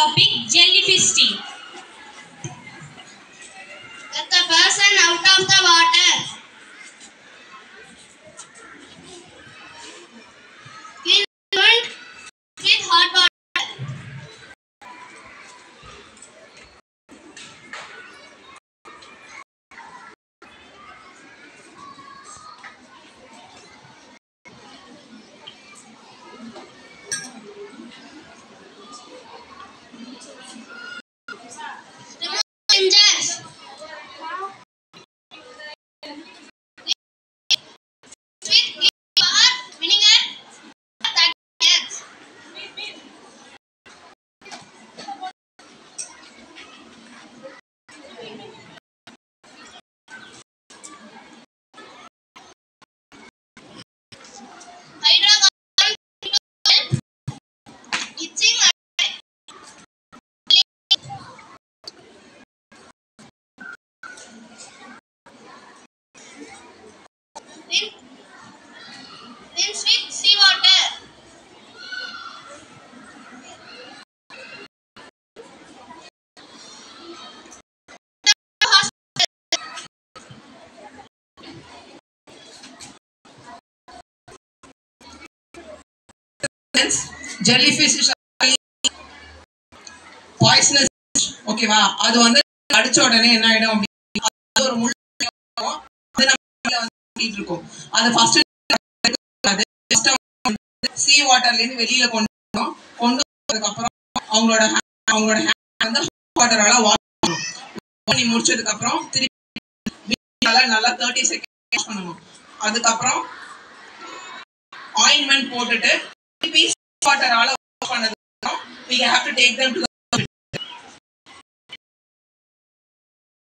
topic jellyfish sting. rinse rinse with seawater. Jellyfish poisonous ஓகேவா அது வந்து அடிச்ச உடனே என்ன ஆயிடும் அப்படின்னா, அது ஒரு முள் இருக்கும். அது நம்ம கையில வந்து இருக்கும் அது ஃபர்ஸ்ட் சீ வாட்டர்ல இருந்து வெளியில கொண்டு வரோம் கொண்டு வந்ததுக்கு அப்புறம் அவங்களோட அவங்களோட hand வந்து வாட்டரால வாஷ் பண்ணி முடிச்சதுக்கு அப்புறம் திருப்பி நல்லா தேர்ட்டி செகண்ட் வாஷ் பண்ணணும் அதுக்கப்புறம் ஆயின்மெண்ட் போட்டுட்டு திருப்பி வாட்டரால வாஷ் பண்ணதுக்கு அப்புறம் we have to take them to